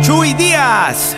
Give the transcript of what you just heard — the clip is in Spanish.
Chuy Díaz.